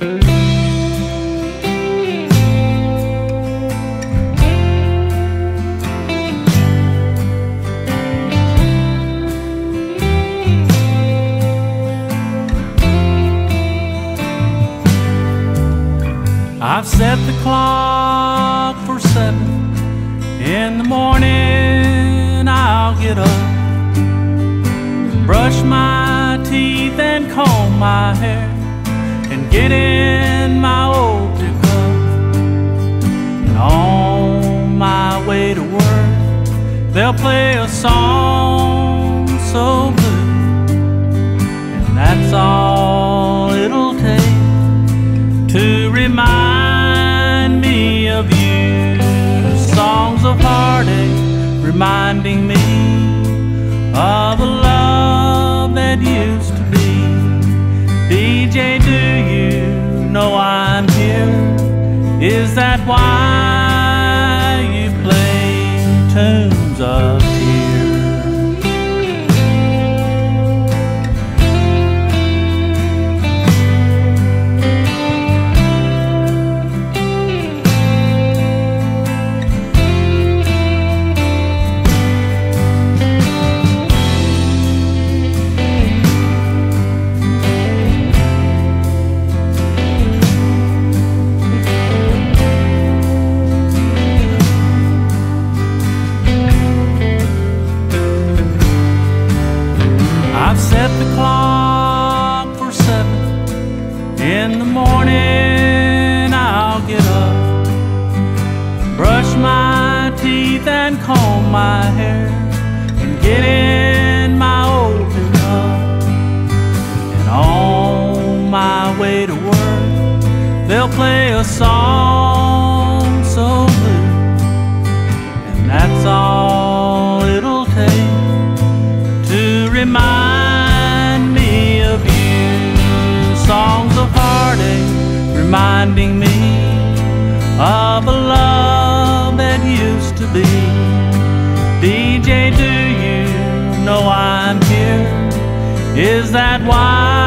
I've set the clock for seven in the morning. I'll get up, brush my teeth, and comb my hair, and get in my old pickup. And on my way to work, they'll play a song so blue, and that's all it'll take to remind me of you. Songs of heartache reminding me of a love that used to be. DJ, you know I'm here? Is that why I've set the clock for seven in the morning. I'll get up, brush my teeth, and comb my hair, and get in my old pickup. And on my way to work, they'll play a song so blue, and that's all reminding me of a love that used to be. DJ, do you know I'm here? Is that why